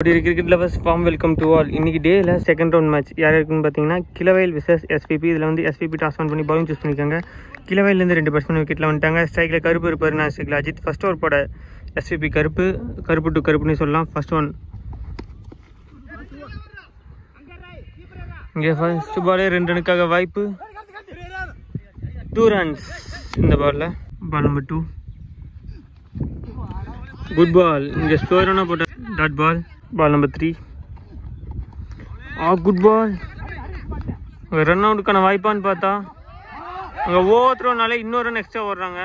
இப்படி cricket lovers form welcome to all இன்னைக்கு டேயில் செகண்ட் ரவுண்ட் மேட்ச் யார் இருக்குன்னு பார்த்தீங்கன்னா கிளவயல் விசஸ் எஸ்பிபி இதில் வந்து எஸ்பிபி டாஸ் ஆன் பண்ணி பவுலிங் சூஸ் பண்ணியிருக்காங்க. கிளவயல்லேருந்து ரெண்டு பேட்ஸ்மேன் விக்கெட்டில் வந்துட்டாங்க. ஸ்ட்ரைக்கில் கருப்பு இருப்பார் நான் ஸ்ட்ரைக்கில் அஜித். ஃபர்ஸ்ட் ஓவர் போட எஸ்பிபி கருப்பு கருப்பு டு கருப்புன்னு சொல்லலாம். ஃபர்ஸ்ட் ஒன் இங்கே ஃபர்ஸ்ட் பாலே ரெண்டு ரனுக்காக வாய்ப்பு. டூ ரன்ஸ் இந்த பாலில் ball number two good ball இங்கே ஸ்கோர் போட்ட dot ball ball number three ah good ball run அவுட்டுக்கான வாய்ப்பான்னு பார்த்தா அங்கே ஓவர் இன்னொரு ரன் எக்ஸ்ட்ரா ஓடுறாங்க.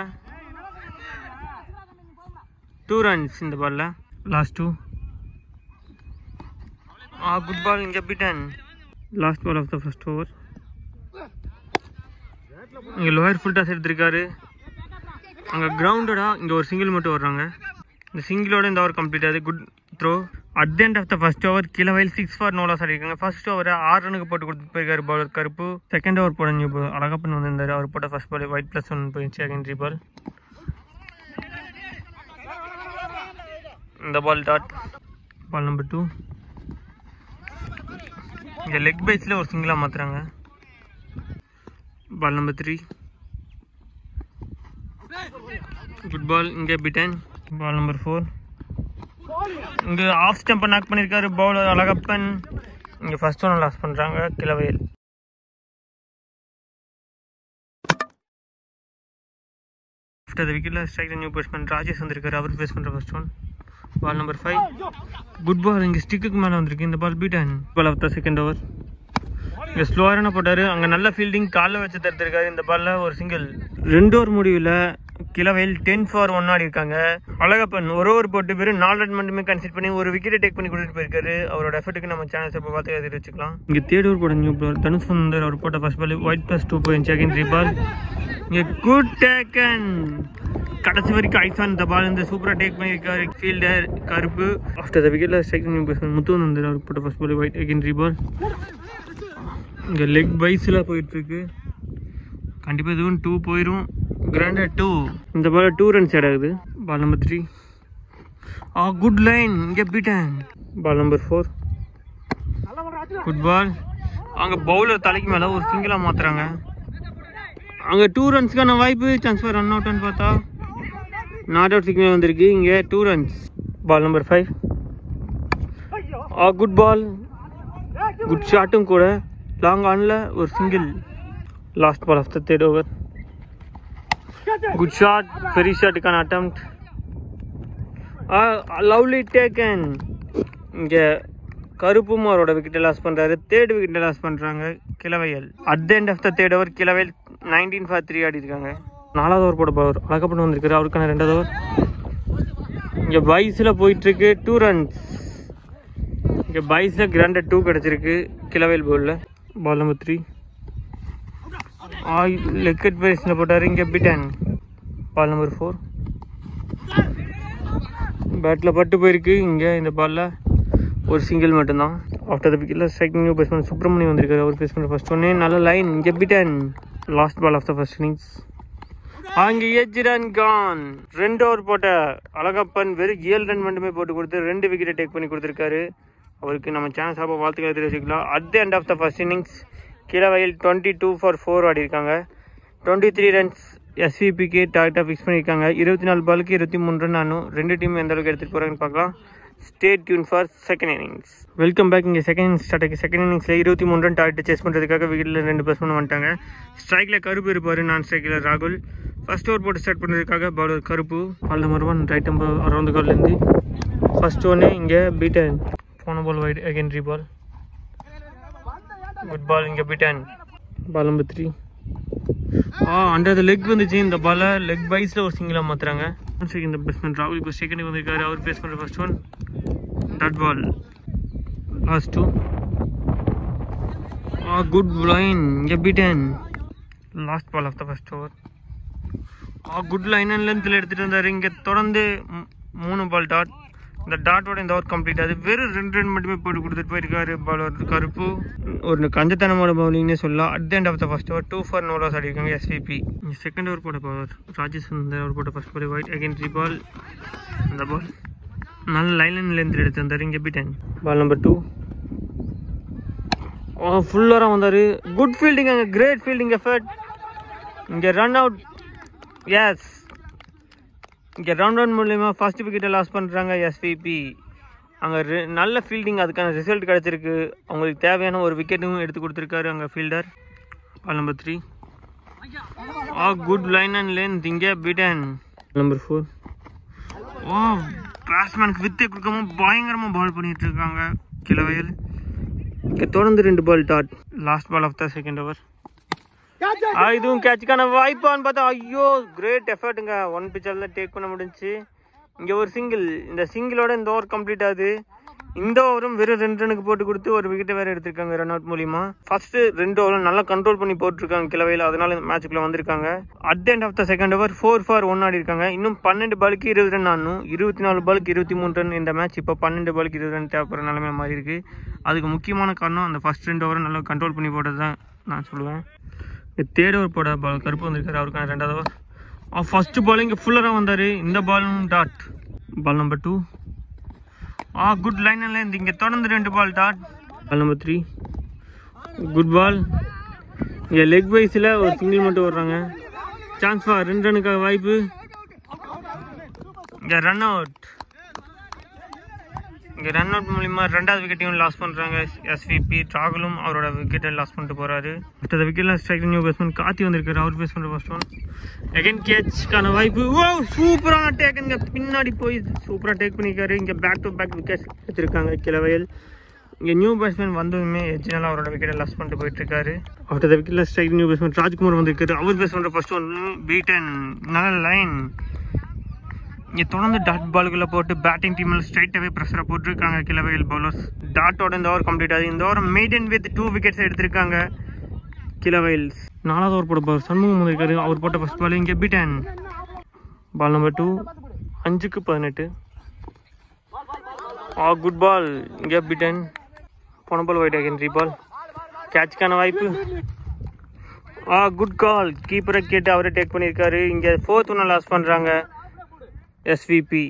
டூ ரன்ஸ் இந்த பாலில் லாஸ்ட் டூ ஆ குட் பால் இங்கே beaten last ball of the first over இங்கே லோயர் ஃபுல் டாஸ் எடுத்திருக்காரு. அங்கே கிரவுண்டடாக இங்கே ஒரு சிங்கிள் மட்டும் வர்றாங்க இந்த சிங்கிளோட இந்த ஓவர் கம்ப்ளீட் ஆகுது. Good throw at end of the first over கீழே வயல் சிக்ஸ் ஃபார் நோலாஸ் ஆடிருக்காங்க ஃபர்ஸ்ட் ஓவர் ஆறு ரனுக்கு போட்டு கொடுத்து போயிருக்காரு பவுலர் கருப்பு. செகண்ட் ஓவர் போட இப்போ அழகப்பன் வந்திருந்தார். அவர் போட்ட first ball wide plus one போயிடுச்சு செகண்டரி பால் இந்த ball dot ball number two இங்கே லெக் பைஸில் ஒரு சிங்கிளாக மாற்றுறாங்க ball number three good ball இங்கே பிட்டன் பால் நம்பர் ஃபோர் இங்கே ஆஃப் ஸ்டம்பை நாக் பண்ணியிருக்காரு பவுலர் அழகப்பன். இங்கே ஃபர்ஸ்ட் ஒன் லாஸ் பண்ணுறாங்க கிளவையில் ஆஃப்டர் த விக்கெட்டில் ஸ்ட்ரைக் நியூ பேட்ஸ்மேன் ராஜேஷ் வந்திருக்காரு அவர் பேஸ் பண்ணுற first one ball number five good ball இங்கே ஸ்டிக்குக்கு மேலே வந்திருக்கு இந்த ball beat beaten ball of the second over இங்கே ஸ்லோவரான போட்டார் அங்கே நல்ல ஃபீல்டிங் காலில் வச்சு தடுத்திருக்காரு இந்த பாலில் ஒரு சிங்கிள் ரெண்டு ஓவர் முடிவில் கிளவையில் டென் ஃபார் ஒன் ஆடி இருக்காங்க. அழகப்பன் ஒரு ஓவர் போட்டு பேரும் நாலு ரன் மட்டுமே கன்சிட் பண்ணி ஒரு விக்கெட்டை டேக் பண்ணி கொடுத்துட்டு போயிருக்காரு. அவரோட எஃபர்ட்டுக்கு நம்ம சேனல்ஸ் இப்போ பார்த்து எதிர் வச்சுக்கலாம் இங்கே தேடூர் போட நியூ பால் தனுஷ் சுந்தர் அவர் போட்ட first ball wide plus two point three ball இங்கே குட் டேக்கன் கடைசி வரைக்கும் ஐசான் இந்த பால் இந்த சூப்பராக டேக் பண்ணியிருக்காரு. ஃபீல்டர் கருப்பு. ஆஃப்டர் த விக்கெட்டில் ஸ்ட்ரைக் பண்ணி பேசுவேன் முத்து வந்தார் அவர் போட்ட first ball wide secondary ball இங்கே லெக் பைஸில் போயிட்டுருக்கு கண்டிப்பாக இதுவும் டூ போயிடும் கிராண்டா டூ இந்த ball two runs add ball number three ah good line இங்கே beaten ball number four good ball அங்கே பவுலர் தலைக்கு மேலே ஒரு சிங்கிளாக மாற்றுறாங்க அங்கே டூ ரன்ஸ்க்கான வாய்ப்பு சான்ஸ் ஃபார் ரன் அவுட்னு பார்த்தா. நாட் அவுட் சிக்னல் வந்திருக்கு. இங்கே two runs ball number five ah good ball good ஷாட்டும் கூட. லாங் ஆனில் ஒரு single last ball of the third over good shot பெரிய ஷாட்டுக்கான அட்டம் லவ்லி டேக்கன் இங்கே கருப்புமாரோட விக்கெட்டை லாஸ் பண்ணுறாரு தேர்ட் விக்கெட்டை லாஸ் பண்ணுறாங்க Keelavayal at the end of the third over Keelavayal nineteen for three ஆடி இருக்காங்க நாலாவது ஓவர் போட பவர் அழகப்பட்டு வந்திருக்காரு. அவருக்கான ரெண்டாவது ஓவர் இங்கே பைஸில் போயிட்டுருக்கு டூ ரன்ஸ் இங்கே பைஸில் கிராண்டட் டூ கிடச்சிருக்கு கிளவையல் பவுலில் பால் நம்பர் த்ரீ லெக்கட் பேஸில் போட்டார் இங்கே பிட்டன் பால் நம்பர் ஃபோர் பேட்டில் பட்டு போயிருக்கு இங்கே இந்த பாலில் ஒரு சிங்கிள் மட்டும்தான் ஆஃப்டர் த பிக்கில் ஸ்ட்ரைக்கிங் பேட்ஸ்மேன் சுப்ரமணியம் வந்திருக்காரு அவர் பேஸ் பண்ணுற ஃபர்ஸ்ட் ஒன்னே நல்ல லைன் இங்கே beaten last ball of the first innings அங்கே ஏஜ் ரன் கான் ரெண்டு ஓவர் போட்ட அழகப்பன் வெறும் ஏழு ரன் மட்டுமே போட்டு கொடுத்து ரெண்டு விக்கெட்டை டேக் பண்ணி கொடுத்துருக்காரு அவருக்கு நம்ம சேனல் சார்பாக வாழ்த்துக்களை தெரிவிச்சுக்கலாம் at the end of the first innings கீழவையில் twenty two for four ஆடிருக்காங்க டுவெண்ட்டி த்ரீ ரன்ஸ் எஸ்விபிக்கு டார்கெட்டாக ஃபிக்ஸ் பண்ணியிருக்காங்க. இருபத்தி நாலு பாலுக்கு இருபத்தி மூணு ரன் ஆனும். ரெண்டு டீம் எந்த அளவுக்கு எடுத்துகிட்டு போகிறாங்கன்னு பார்க்கலாம். Stay tuned for second innings welcome back இங்கே செகண்ட் இன்னிங்ஸ் ஸ்டார்ட் ஆகி செகண்ட் இன்னிங்ஸில் இருபத்தி மூணு ரன் டார்கெட் சேஸ் பண்ணுறதுக்காக விக்கெட்டில் ரெண்டு பேட்ஸ்மேன் வந்துட்டாங்க. ஸ்ட்ரைக்கில் கருப்பு இருப்பார் நான் ஸ்ட்ரைக்கில் ராகுல். ஃபஸ்ட் ஓவர் போட்டு ஸ்டார்ட் பண்ணுறதுக்காக bowler Karuppu. Ball number one right number around கால்லேருந்து first ஒன்று இங்கே பீட்டன் போன ball wide secondary ball good ball இங்கே beaten ball number three ah under the leg வந்துச்சு. இந்த பாலை லெக் பைஸில் ஒரு சிங்கிளாக மாற்றுறாங்க இந்த பேட்ஸ்மேன் ராகுல் இப்போ செகண்ட் வந்திருக்காரு. அவர் பேஸ் பண்ணுற first one dot ball last two ah good line இங்கே last ball of the first over ah good line and லென்த்தில் எடுத்துகிட்டு வந்தார். இங்கே தொடர்ந்து மூணு பால் டாட் இந்த டாட்டோட இந்த ஒர்க் கம்ப்ளீட் ஆகுது வெறும் ரெண்டு ரன் மட்டுமே போட்டு கொடுத்துட்டு போயிருக்காரு பாலர் கருப்பு. ஒரு கஞ்சத்தனமான பவுலிங்னே சொல்லலாம். At end of the first over two for no loss அடிக்காங்க SPB second over போட பவர் ராஜேஷ் அவர் போட்ட first ball wide again three ball அந்த பால் நல்ல லைன் லென்த் எடுத்து வந்தார். இங்கே பீட்டன் பால் நம்பர் டூ ஓ ஃபுல்லராக வந்தார். குட் ஃபீல்டிங் அங்கே கிரேட் ஃபீல்டிங் எஃபர்ட் இங்கே ரன் அவுட் எஸ் இங்கே ரவுண்ட் ரவுண்ட் மூலயமா ஃபர்ஸ்ட் விக்கெட்டை லாஸ் பண்ணுறாங்க எஸ்விபி அங்கே நல்ல ஃபீல்டிங் அதுக்கான ரிசல்ட் கிடச்சிருக்கு. அவங்களுக்கு தேவையான ஒரு விக்கெட்டும் எடுத்து கொடுத்துருக்காரு அங்கே fielder ball number three ah good line and length திங்கே beaten number four ஓ பேட்ஸ்மேனுக்கு வித்தே கொடுக்காம பயங்கரமாக பால் பண்ணிட்டு இருக்காங்க. கிழவையில். இங்கே தொடர்ந்து ரெண்டு ball dot last ball of the second over இதுவும் கேட்சுக்கான வாய்ப்பான்னு பார்த்தா ஐயோ கிரேட் எஃபர்ட்டுங்க ஒன் பிச்சரில் டேக் பண்ண முடிஞ்சுச்சு இங்கே ஒரு சிங்கிள் இந்த சிங்கிளோட இந்த ஓவர் கம்ப்ளீட் ஆகுது. இந்த ஓவரும் வெறும் ரெண்டு ரனுக்கு போட்டு கொடுத்து ஒரு விக்கெட்டை வேறு எடுத்திருக்காங்க ரன் அவுட் மூலியமா. ஃபர்ஸ்ட் ரெண்டு ஓவரும் நல்லா கண்ட்ரோல் பண்ணி போட்டிருக்காங்க கிழவையில். அதனால இந்த மேட்சுக்குள்ள வந்திருக்காங்க. At end of the second over four for one ஆடி இருக்காங்க. இன்னும் பன்னெண்டு பாலுக்கு இருபது ரன் ஆடணும். இருபத்தி நாலு பாலுக்கு இருபத்தி மூணு ரன் இந்த மேட்ச் இப்போ பன்னெண்டு பாலுக்கு இருபது ரன் தேவைப்படுற நிலைமை மாதிரி இருக்கு. அதுக்கு முக்கியமான காரணம் அந்த ஃபர்ஸ்ட் ரெண்டு ஓவரை நல்லா கண்ட்ரோல் பண்ணி போட்டது தான் நான் சொல்லுவேன். தேர்ட் ஓவர் போட பால் கருப்பு வந்திருக்காரு அவருக்கான ரெண்டாவது ஓவர் ஃபர்ஸ்ட் பால் இங்கே ஃபுல்லராக வந்தார். இந்த பாலும் dot ball number two a good line line இங்கே தொடர்ந்து ரெண்டு ball dot ball number three good ball இங்கே லெக் வைஸில் ஒரு சிங்கிள் மட்டும் வர்றாங்க சான்ஸ் ஃபார் ரெண்டு ரனுக்காக வாய்ப்பு. இங்கே ரன் அவுட் இங்கே ரன் அவுட் மூலிமா ரெண்டாவது விக்கெட்டையும் லாஸ் பண்ணுறாங்க எஸ்விபி ராகுலும் அவரோட விக்கெட்டை லாஸ் பண்ணிட்டு போகிறாரு அடுத்த விக்கெட்டில் ஸ்ட்ரைக் நியூ பேட்ஸ்மேன் காத்தி வந்திருக்காரு. அவர் பேஸ் பண்ணுற ஃபர்ஸ்ட் ஒன் அகைன் கேட்ச்க்கான வாய்ப்பு. ஓ சூப்பரான டேக் இங்கே பின்னாடி போய் சூப்பராக டேக் பண்ணியிருக்காரு இங்கே பேக் டு பேக் விக்கெட் எடுத்திருக்காங்க கிளவையில் இங்கே நியூ பேட்ஸ்மேன் வந்ததுமே எஜ்ஜினால் அவரோட விக்கெட்டை லாஸ் பண்ணிட்டு போயிட்டுருக்காரு அடுத்த விக்கெட்டில் ஸ்ட்ரைக் நியூ பேட்ஸ்மேன் ராஜ்குமார் வந்திருக்காரு. அவர் பேஸ் பண்ணுற ஃபர்ஸ்ட் ஒன் பீட்டன் நல்ல லைன் இங்கே தொடர்ந்து டாட் பால்களை போட்டு பேட்டிங் டீமில் ஸ்ட்ரைட்டாகவே ப்ரெஷரை போட்டிருக்காங்க கிளவையில் பவுலர்ஸ் டாட்டோட இந்த ஓவர் கம்ப்ளீட் ஆகுது. இந்த over maiden with two wickets எடுத்திருக்காங்க கிழவையில்ஸ் நாலாவது ஓவர் போட போகிறார் சண்முகம் வந்திருக்காரு. அவர் போட்ட ஃபர்ஸ்ட் பால் இங்கே பிட்டன் பால் நம்பர் டூ அஞ்சுக்கு பதினெட்டு. ஆ குட் பால் இங்கே பிட்டன் போன பால் ஒயிட் ஆகின்றி பால் கேட்சுக்கான வாய்ப்பு. ஆ குட் கால் கீப்பரை கேட்டு அவரை டேக் பண்ணியிருக்காரு. இங்கே ஃபோர்த் ஒன்று லாஸ் பண்ணுறாங்க எஸ்விபி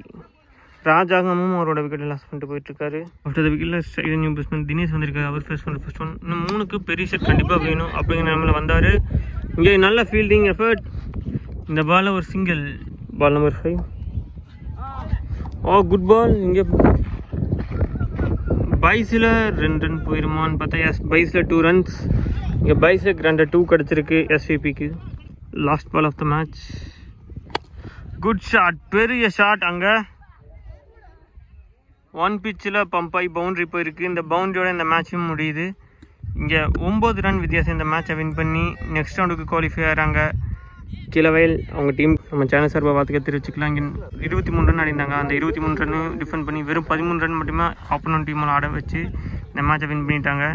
ராஜாங்கமும் அவரோட விக்கெட் லாஸ் பண்ணிட்டு போயிட்டு இருக்காரு அடுத்த விக்கெட்டில் நியூ பேட்ஸ்மேன் தினேஷ் வந்திருக்காரு. அவர் ஃபேஸ் பண்ணுற ஃபர்ஸ்ட் ஒன் இன்னும் மூணுக்கு பெரிய செட் கண்டிப்பாக வேணும் அப்படிங்கிற நிலமையில் வந்தார். இங்கே நல்ல ஃபீல்டிங் எஃபர்ட் இந்த பாலில் ஒரு சிங்கிள் பால் நம்பர் ஃபைவ் ஓ குட் பால் இங்கே பைஸில் ரெண்டு ரன் போயிருமான்னு பார்த்தா எஸ் பைஸில் டூ ரன்ஸ் இங்கே பைஸுக்கு ரெண்டு டூ கிடச்சிருக்கு எஸ்விபிக்கு last ball of the match good shot பெரிய ஷாட் அங்கே. ஒன் பிச்சில் பம்ப் ஆகி பவுண்ட்ரி போயிருக்கு. இந்த பவுண்டரியோட இந்த மேட்சும் முடியுது. இங்கே ஒம்பது ரன் வித்தியாசம் இந்த மேட்சை வின் பண்ணி நெக்ஸ்ட் ரவுண்டுக்கு குவாலிஃபை ஆகிறாங்க. கிழவயல் அவங்க டீம் நம்ம சேனல் சார்பாக பார்த்துக்க தெரிவிச்சுக்கலாம். இங்கே இருபத்தி மூணு ரன் அடிந்தாங்க. அந்த இருபத்தி மூணு ரன்னு டிஃபெண்ட் பண்ணி வெறும் பதிமூணு ரன் மட்டுமே ஆப்போனன்ட் டீமில் ஆட வச்சு இந்த மேட்சை வின் பண்ணிட்டாங்க.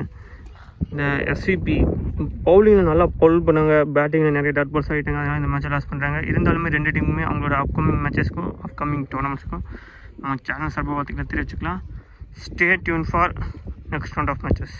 இந்த எஸ்சிபி பவுலிங்கில் நல்லா பவுல் பண்ணாங்க பேட்டிங்கில் நிறைய டட் பால்ஸ் ஆகிட்டாங்க அதனால் இந்த மேட்சை லாஸ் பண்ணுறாங்க இருந்தாலுமே ரெண்டு டீமுமே அவங்களோட அப்கமிங் மேட்சஸ்க்கும் அப்கமிங் டோர்னமெண்ட்ஸ்க்கும் நம்ம சேனல் சார்பாக பார்த்துக்கலாம் தெரிவிச்சுக்கலாம். Stay tune for next round of matches